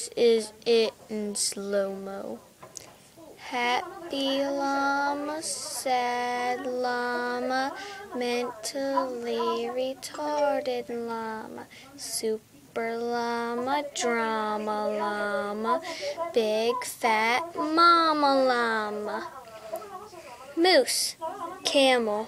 This is it in slow-mo. Happy llama, sad llama, mentally retarded llama, super llama, drama llama, big fat mama llama, moose, camel.